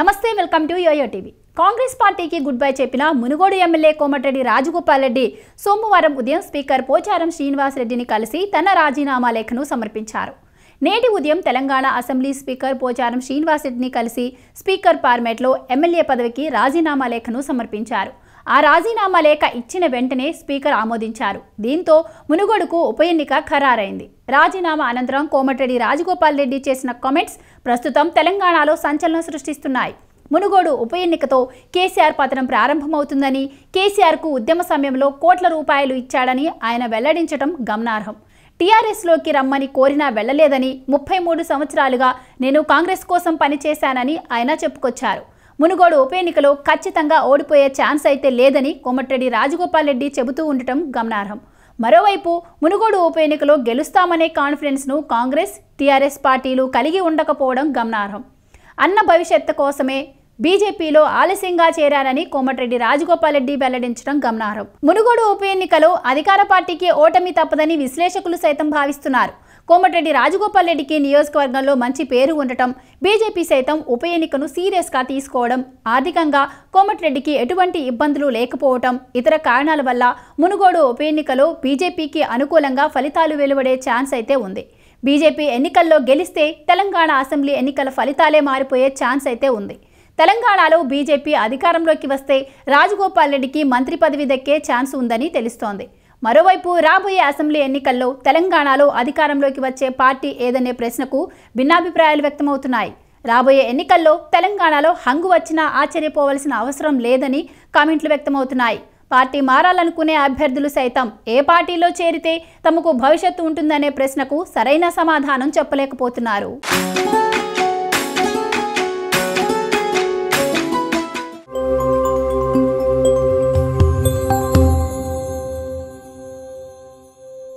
నమస్తే welcome to YoYo TV. Congress పార్టీకి good bye చెప్పిన మునుగోడు ఎమ్మెల్యే కోమటిరెడ్డి రాజగోపాల్ రెడ్డి సోమవారం ఉదయం స్పీకర్ పోచారం శ్రీనివాసరెడ్డిని కలిసి తన రాజీనామా లేఖను సమర్పించారు. నేటి ఉదయం తెలంగాణ అసెంబ్లీ స్పీకర్ పోచారం శ్రీనివాసరెడ్డిని కలిసి స్పీకర్ ఫార్మేట్లో ఎమ్మెల్యే పదవికి రాజీనామా లేఖను సమర్పించారు. ఆ రాజీనామా లేఖ ఇచ్చిన వెంటనే స్పీకర్ ఆమోదించారు. దీంతో మునుగోడుకు ఉప ఎన్నిక ఖరారైంది. రాజీనామా అనంతరం కోమటిరెడ్డి రాజగోపాల్ రెడ్డి చేసిన కామెంట్స్ ప్రస్తుతం తెలంగాణలో సంచలనం సృష్టిస్తున్నాయి. మునుగోడు ఉప ఎన్నికతో కేసీఆర్ పతనం ప్రారంభమవుతుందని కేసీఆర్కు ఉద్యమ సమయంలో కోట్ల రూపాయలు ఇచ్చాడని ఆయన వెల్లడించడం గమనార్హం. టీఆర్ఎస్లోకి రమ్మని కోరినా వెళ్ళలేదని ముప్పై మూడు సంవత్సరాలుగా నేను కాంగ్రెస్ కోసం పనిచేశానని ఆయన చెప్పుకొచ్చారు. మునుగోడు ఉప ఎన్నికలో ఖచ్చితంగా ఓడిపోయే ఛాన్స్ అయితే లేదని కోమటిరెడ్డి రాజగోపాల్ రెడ్డి చెబుతూ ఉండటం గమనార్హం. మరోవైపు మునుగోడు ఉప ఎన్నికలో గెలుస్తామనే కాన్ఫిడెన్స్ను కాంగ్రెస్ టీఆర్ఎస్ పార్టీలు కలిగి ఉండకపోవడం గమనార్హం. అన్న భవిష్యత్తు కోసమే బీజేపీలో ఆలస్యంగా చేరారని కోమటిరెడ్డి రాజగోపాల్ రెడ్డి వెల్లడించడం గమనార్హం. మునుగోడు ఉప ఎన్నికలో అధికార పార్టీకి ఓటమి తప్పదని విశ్లేషకులు సైతం భావిస్తున్నారు. కోమటిరెడ్డి రాజగోపాల్ రెడ్డికి నియోజకవర్గంలో మంచి పేరు ఉండటం బీజేపీ సైతం ఉప ఎన్నికను సీరియస్గా తీసుకోవడం ఆర్థికంగా కోమటిరెడ్డికి ఎటువంటి ఇబ్బందులు లేకపోవటం ఇతర కారణాల వల్ల మునుగోడు ఉప ఎన్నికలో బీజేపీకి అనుకూలంగా ఫలితాలు వెలువడే ఛాన్స్ అయితే ఉంది. బీజేపీ ఎన్నికల్లో గెలిస్తే తెలంగాణ అసెంబ్లీ ఎన్నికల ఫలితాలే మారిపోయే ఛాన్స్ అయితే ఉంది. తెలంగాణలో బీజేపీ అధికారంలోకి వస్తే రాజగోపాల్ రెడ్డికి మంత్రి పదవి దక్కే ఛాన్స్ ఉందని తెలుస్తోంది. మరోవైపు రాబోయే అసెంబ్లీ ఎన్నికల్లో తెలంగాణలో అధికారంలోకి వచ్చే పార్టీ ఏదనే ప్రశ్నకు భిన్నాభిప్రాయాలు వ్యక్తమవుతున్నాయి. రాబోయే ఎన్నికల్లో తెలంగాణలో హంగు వచ్చినా ఆశ్చర్యపోవలసిన అవసరం లేదని కామెంట్లు వ్యక్తమవుతున్నాయి. పార్టీ మారాలనుకునే అభ్యర్థులు సైతం ఏ పార్టీలో చేరితే తమకు భవిష్యత్తు ఉంటుందనే ప్రశ్నకు సరైన సమాధానం చెప్పలేకపోతున్నారు.